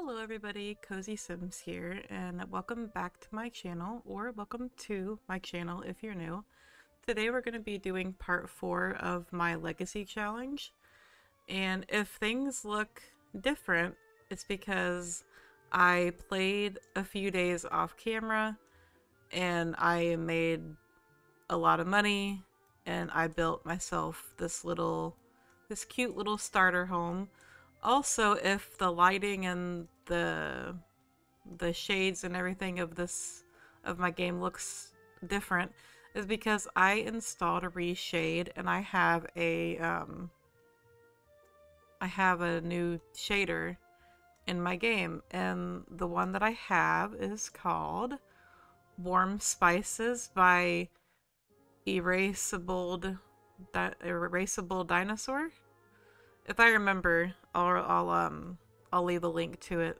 Hello everybody, Cozy Sims here, and welcome back to my channel, or welcome to my channel if you're new. Today we're going to be doing part 4 of my Legacy Challenge, and if things look different, it's because I played a few days off camera, and I made a lot of money, and I built myself this little, this cute little starter home also, if the lighting and the the shades and everything of this of my game looks different is because I installed a reshade and I have a um I have a new shader in my game and the one that I have is called Warm Spices by Erasable Di Erasable Dinosaur. If I remember, I'll, I'll um I'll leave a link to it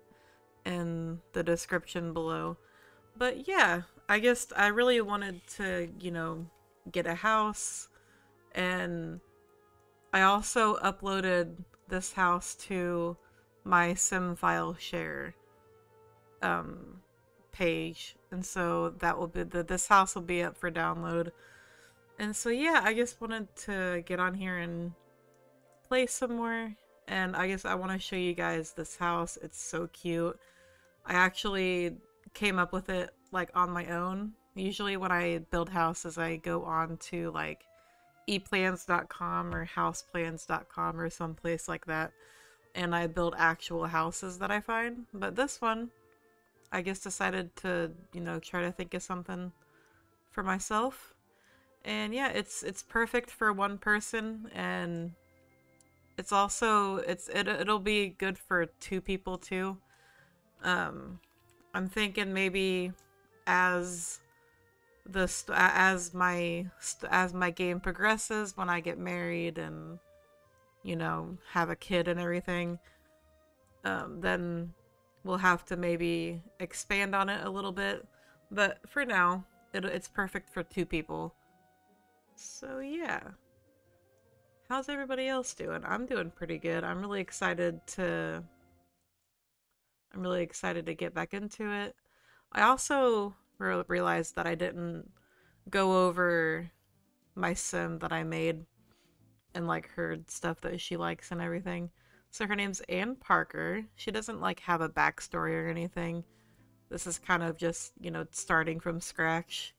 in the description below. But yeah, I guess I really wanted to, you know, get a house. And I also uploaded this house to my sim file share um page. And so that will be the this house will be up for download. And so yeah i just wanted to get on here and play some more and I guess I want to show you guys this house. It's so cute. I actually came up with it like on my own. Usually when I build houses, I go on to like eplans.com or houseplans.com or someplace like that and I build actual houses that I find. But this one, I guess decided to, you know, try to think of something for myself. And yeah, it's it's perfect for one person and it's also it's it, it'll be good for two people too. Um, I'm thinking maybe as the as my as my game progresses when I get married and you know have a kid and everything, um, then we'll have to maybe expand on it a little bit. But for now, it, it's perfect for two people. So yeah. How's everybody else doing? I'm doing pretty good. I'm really excited to I'm really excited to get back into it. I also re realized that I didn't go over my sim that I made and like her stuff that she likes and everything. So her name's Anne Parker. She doesn't like have a backstory or anything. This is kind of just, you know, starting from scratch.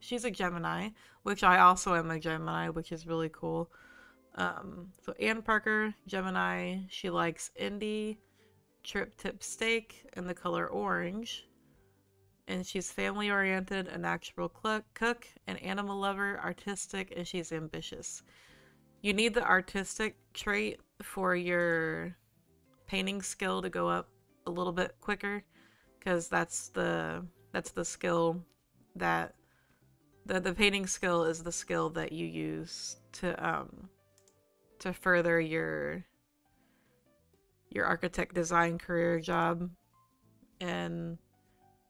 She's a Gemini, which I also am a Gemini, which is really cool. Um, so Anne Parker, Gemini, she likes indie, tri-tip steak, and the color orange. And she's family oriented, a natural cook, an animal lover, artistic, and she's ambitious. You need the artistic trait for your painting skill to go up a little bit quicker because that's the that's the skill that the the painting skill is the skill that you use to um to further your your architect design career job. And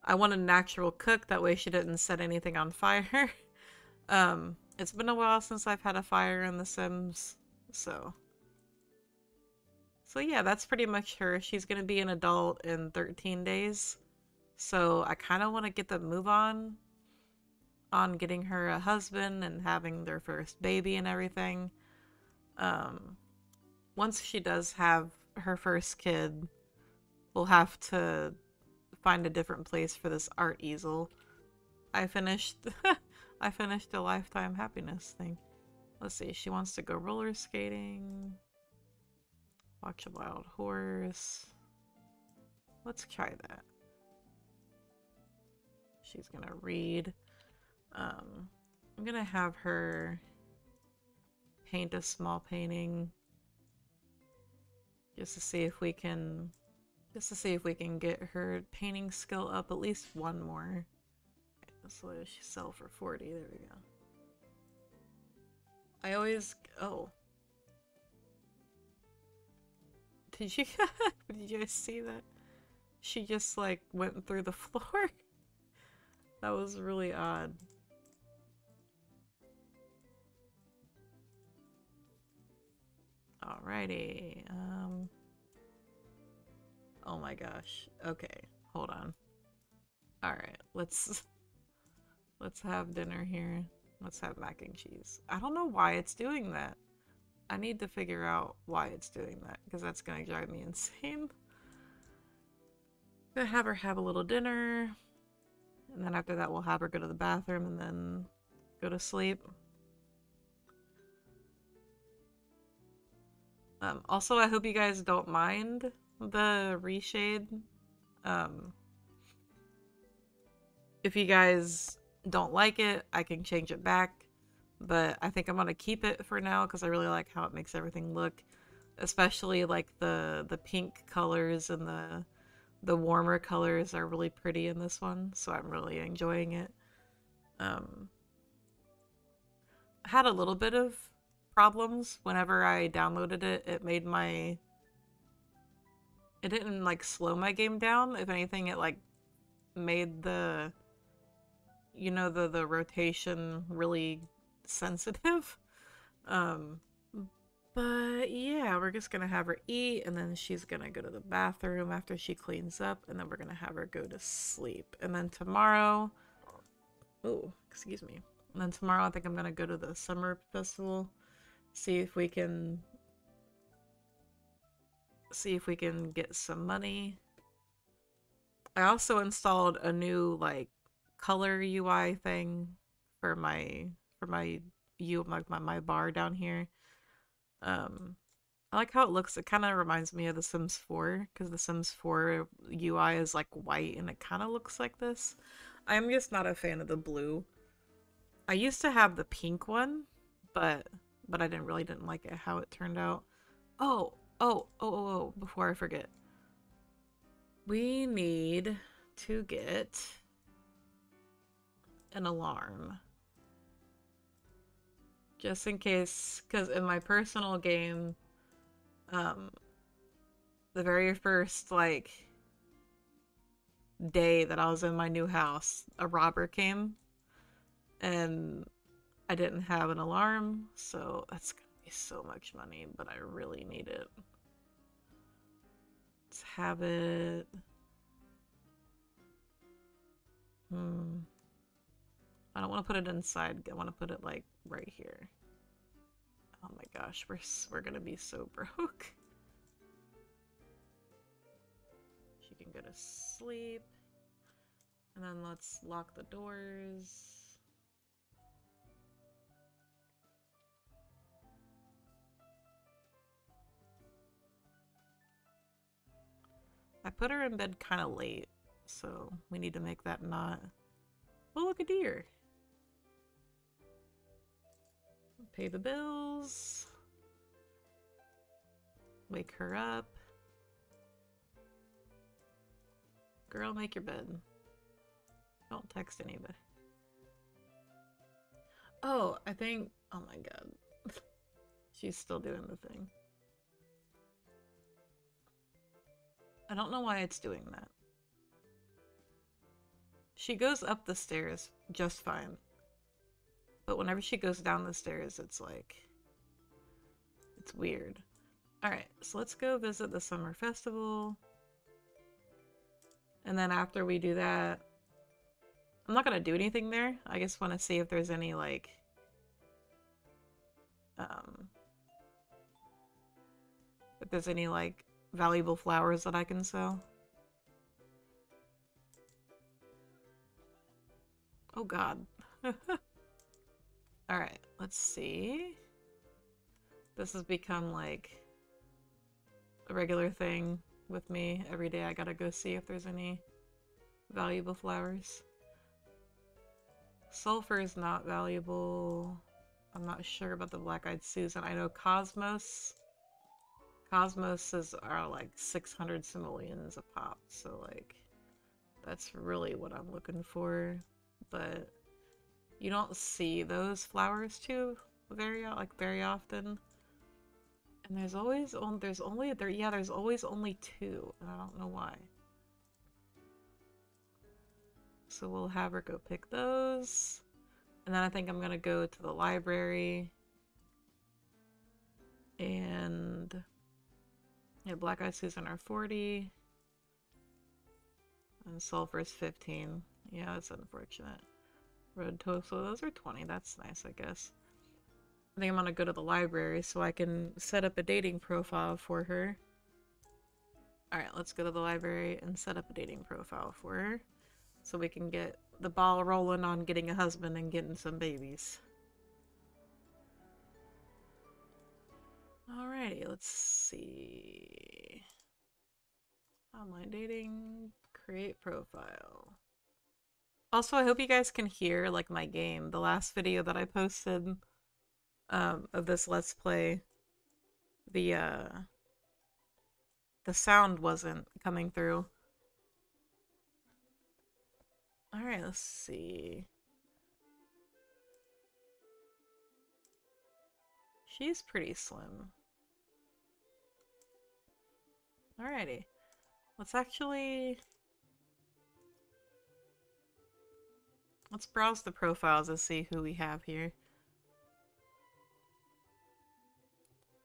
I want a natural cook that way she didn't set anything on fire. Um it's been a while since I've had a fire in the Sims so. So yeah that's pretty much her. She's gonna be an adult in 13 days. So I kind of want to get the move on on getting her a husband and having their first baby and everything um, once she does have her first kid, we'll have to find a different place for this art easel. I finished I finished a lifetime happiness thing. Let's see, she wants to go roller skating. Watch a wild horse. Let's try that. She's gonna read. Um, I'm gonna have her paint a small painting just to see if we can just to see if we can get her painting skill up at least one more. So she sell for 40, there we go. I always, oh. Did you, did you guys see that? She just like went through the floor. that was really odd. Alrighty. Um, Oh my gosh. Okay, hold on. Alright, let's let's have dinner here. Let's have mac and cheese. I don't know why it's doing that. I need to figure out why it's doing that, because that's gonna drive me insane. Gonna have her have a little dinner, and then after that we'll have her go to the bathroom and then go to sleep. Um, also, I hope you guys don't mind the reshade. Um, if you guys don't like it, I can change it back. But I think I'm gonna keep it for now because I really like how it makes everything look, especially like the the pink colors and the the warmer colors are really pretty in this one. So I'm really enjoying it. Um, I had a little bit of problems whenever I downloaded it. It made my it didn't like slow my game down. If anything, it like made the you know the the rotation really sensitive. Um but yeah, we're just gonna have her eat and then she's gonna go to the bathroom after she cleans up and then we're gonna have her go to sleep. And then tomorrow oh, excuse me. And then tomorrow I think I'm gonna go to the summer festival, see if we can see if we can get some money. I also installed a new like color UI thing for my for my you my, my my bar down here. Um I like how it looks. It kind of reminds me of The Sims 4 because The Sims 4 UI is like white and it kind of looks like this. I'm just not a fan of the blue. I used to have the pink one, but but I didn't really didn't like it how it turned out. Oh, oh, oh, oh, oh, before I forget. We need to get an alarm. Just in case, because in my personal game, um, the very first, like, day that I was in my new house, a robber came and I didn't have an alarm, so that's gonna be so much money, but I really need it. Let's have it. Hmm. I don't want to put it inside. I want to put it like right here. Oh my gosh, we're we're gonna be so broke. She can go to sleep. And then let's lock the doors. I put her in bed kind of late, so we need to make that not... Oh, look, a deer! Pay the bills. Wake her up. Girl, make your bed. Don't text anybody. Oh, I think... Oh my god. She's still doing the thing. I don't know why it's doing that. She goes up the stairs just fine. But whenever she goes down the stairs, it's like... It's weird. Alright, so let's go visit the summer festival. And then after we do that... I'm not gonna do anything there. I just want to see if there's any, like... Um... If there's any, like, valuable flowers that I can sell. Oh god. Alright, let's see. This has become like a regular thing with me. Every day I gotta go see if there's any valuable flowers. Sulfur is not valuable. I'm not sure about the Black-Eyed Susan. I know Cosmos Cosmoses are like 600 simoleons a pop, so like that's really what I'm looking for. But you don't see those flowers too very like very often. And there's always on there's only there yeah, there's always only two, and I don't know why. So we'll have her go pick those. And then I think I'm gonna go to the library and yeah, Black Eyed Susan are 40. And sulfur's 15. Yeah, that's unfortunate. Red toast, so those are 20. That's nice, I guess. I think I'm gonna go to the library so I can set up a dating profile for her. Alright, let's go to the library and set up a dating profile for her. So we can get the ball rolling on getting a husband and getting some babies. Alrighty, let's see. Online dating, create profile. Also, I hope you guys can hear like my game. The last video that I posted um, of this Let's Play, the uh, the sound wasn't coming through. Alright, let's see. She's pretty slim. Alrighty. Let's actually... Let's browse the profiles and see who we have here.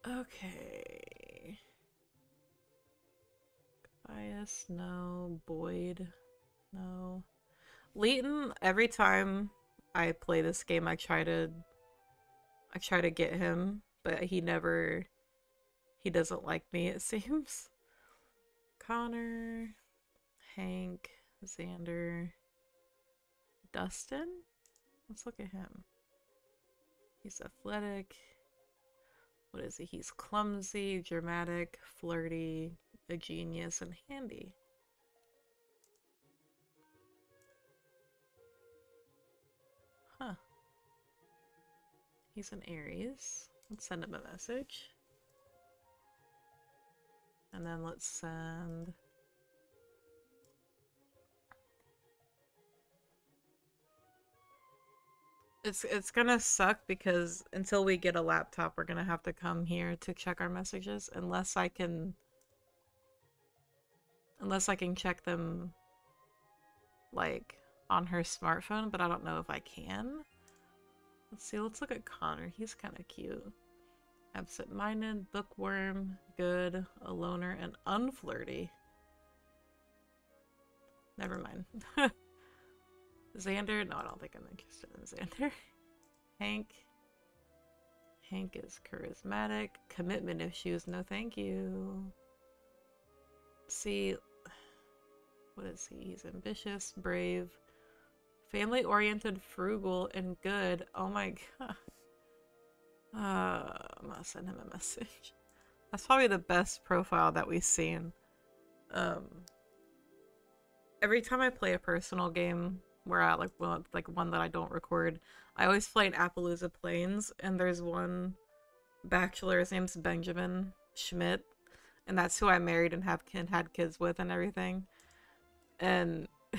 Okay. Bias, no. Boyd, no. Leighton, every time I play this game, I try to... I try to get him, but he never... He doesn't like me, it seems. Connor, Hank, Xander, Dustin? Let's look at him. He's athletic. What is he? He's clumsy, dramatic, flirty, a genius, and handy. Huh. He's an Aries. Let's send him a message. And then let's send... It's it's gonna suck because until we get a laptop, we're gonna have to come here to check our messages unless I can unless I can check them like on her smartphone, but I don't know if I can. Let's see, let's look at Connor. He's kind of cute. Absent-minded, bookworm, good, a loner, and unflirty. Never mind. Xander? No, I don't think I'm interested in Xander. Hank? Hank is charismatic. Commitment issues? No thank you. See, what is he? He's ambitious, brave, family-oriented, frugal, and good. Oh my god. Uh, I'm gonna send him a message. That's probably the best profile that we've seen. Um, every time I play a personal game where I like well, like one that I don't record, I always play in Appaloosa Plains, and there's one bachelor. His name's Benjamin Schmidt, and that's who I married and have and had kids with and everything. And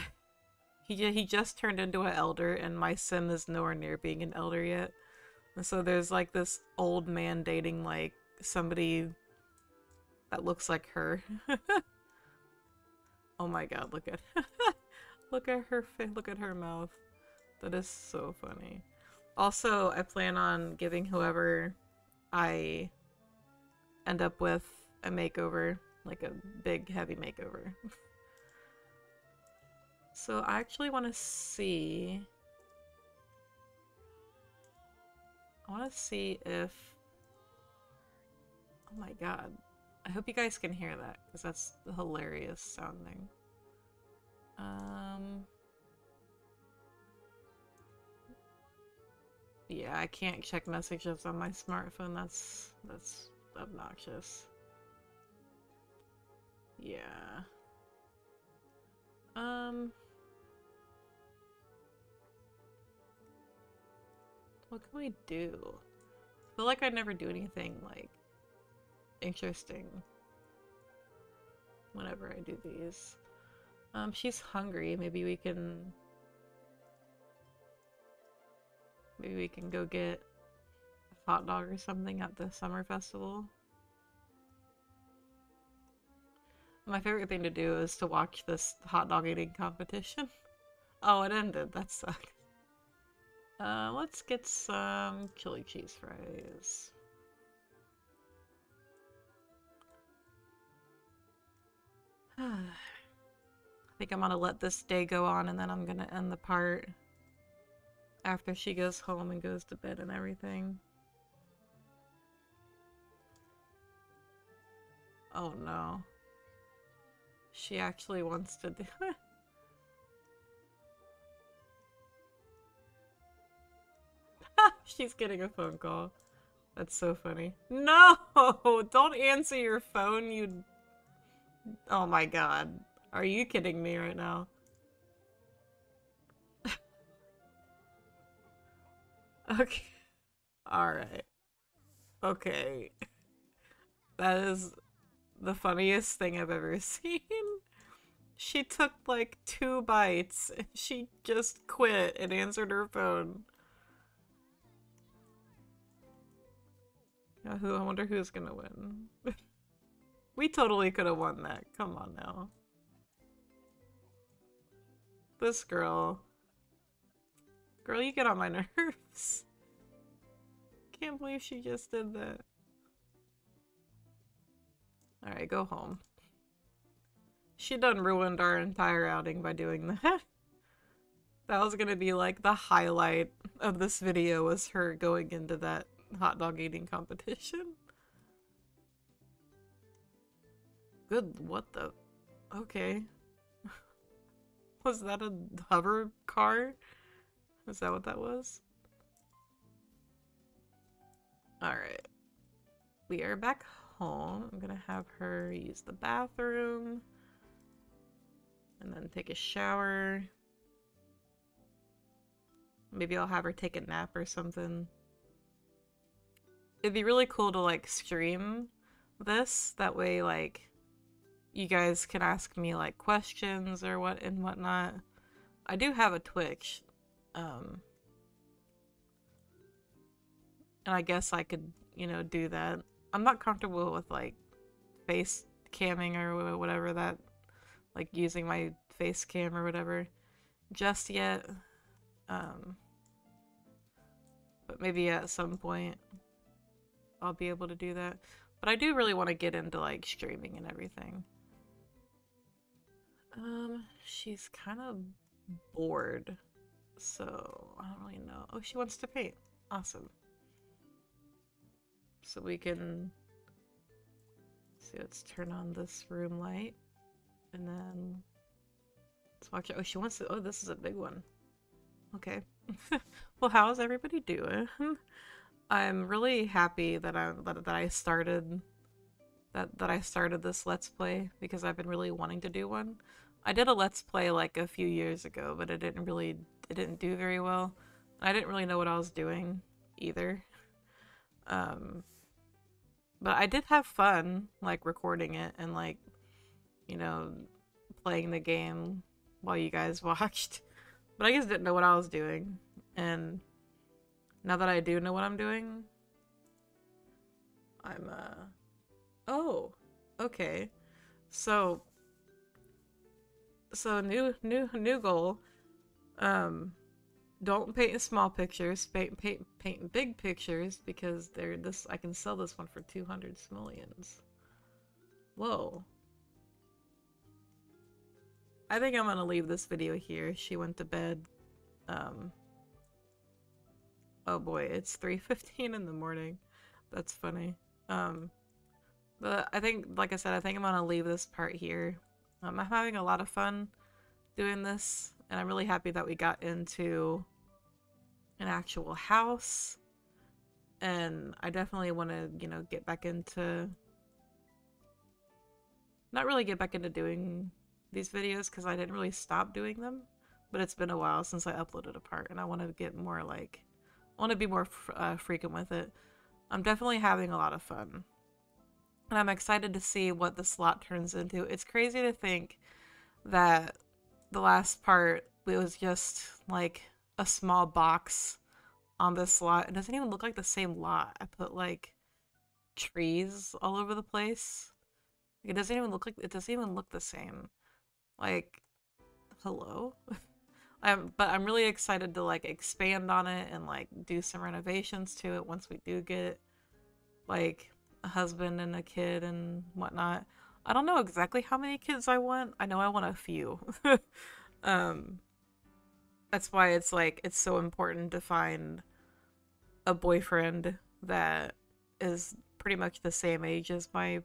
he he just turned into an elder, and my sim is nowhere near being an elder yet. So there's like this old man dating like somebody that looks like her. oh my god, look at look at her face, look at her mouth. That is so funny. Also, I plan on giving whoever I end up with a makeover, like a big heavy makeover. so I actually want to see I want to see if... Oh my god. I hope you guys can hear that, because that's hilarious sounding. Um... Yeah, I can't check messages on my smartphone. That's that's obnoxious. Yeah. Um... What can we do? I feel like I never do anything, like, interesting whenever I do these. Um, she's hungry. Maybe we can... Maybe we can go get a hot dog or something at the summer festival. My favorite thing to do is to watch this hot dog eating competition. Oh, it ended. That sucks. Uh, let's get some chili cheese fries. I think I'm gonna let this day go on and then I'm gonna end the part after she goes home and goes to bed and everything. Oh no. She actually wants to do it. She's getting a phone call. That's so funny. No! Don't answer your phone, you... Oh my god. Are you kidding me right now? okay. Alright. Okay. That is the funniest thing I've ever seen. She took like two bites she just quit and answered her phone. Yeah, I wonder who's gonna win. we totally could have won that. Come on now. This girl. Girl, you get on my nerves. Can't believe she just did that. Alright, go home. She done ruined our entire outing by doing that. that was gonna be like the highlight of this video was her going into that hot dog eating competition. Good, what the? Okay. was that a hover car? Is that what that was? Alright. We are back home. I'm gonna have her use the bathroom. And then take a shower. Maybe I'll have her take a nap or something. It'd be really cool to like stream this. That way like you guys can ask me like questions or what and whatnot. I do have a Twitch. Um and I guess I could, you know, do that. I'm not comfortable with like face camming or whatever that like using my face cam or whatever just yet um but maybe at some point I'll be able to do that. But I do really want to get into like streaming and everything. Um she's kind of bored so I don't really know. Oh she wants to paint. Awesome. So we can see let's turn on this room light and then let's watch it oh she wants to oh this is a big one. Okay. Well how's everybody doing i'm really happy that i that, that i started that that i started this let's play because i've been really wanting to do one i did a let's play like a few years ago but it didn't really it didn't do very well i didn't really know what i was doing either um but I did have fun, like, recording it and, like, you know, playing the game while you guys watched. But I just didn't know what I was doing. And now that I do know what I'm doing, I'm, uh... Oh, okay. So, so new, new, new goal. Um, don't paint small pictures. Paint, paint, paint big pictures because they're this. I can sell this one for 200 simoleons. Whoa. I think I'm gonna leave this video here. She went to bed. Um. Oh boy, it's 3:15 in the morning. That's funny. Um. But I think, like I said, I think I'm gonna leave this part here. Um, I'm having a lot of fun doing this, and I'm really happy that we got into an actual house. And I definitely want to, you know, get back into... Not really get back into doing these videos because I didn't really stop doing them. But it's been a while since I uploaded a part and I want to get more like... I want to be more uh, frequent with it. I'm definitely having a lot of fun. And I'm excited to see what the slot turns into. It's crazy to think that the last part it was just like a small box on this lot. It doesn't even look like the same lot. I put like trees all over the place. It doesn't even look like it doesn't even look the same. Like hello? But I'm really excited to like expand on it and like do some renovations to it once we do get like a husband and a kid and whatnot. I don't know exactly how many kids I want. I know I want a few. um, that's why it's like it's so important to find a boyfriend that is pretty much the same age as my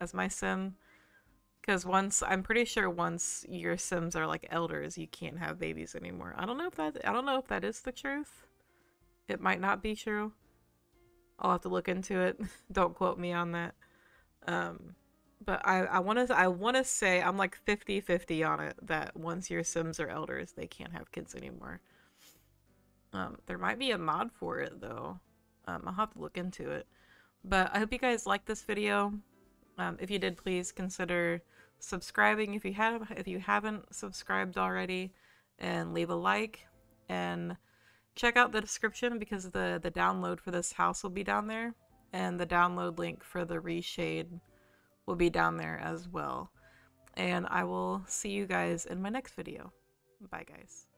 as my sim because once i'm pretty sure once your sims are like elders you can't have babies anymore. I don't know if that i don't know if that is the truth. It might not be true. I'll have to look into it. Don't quote me on that. Um but i i want to i want to say i'm like 50 50 on it that once your sims are elders they can't have kids anymore. Um there might be a mod for it though. Um i'll have to look into it. But i hope you guys liked this video um, if you did please consider subscribing. If you have if you haven't subscribed already and leave a like and check out the description because the the download for this house will be down there and the download link for the reshade will be down there as well. And i will see you guys in my next video. Bye guys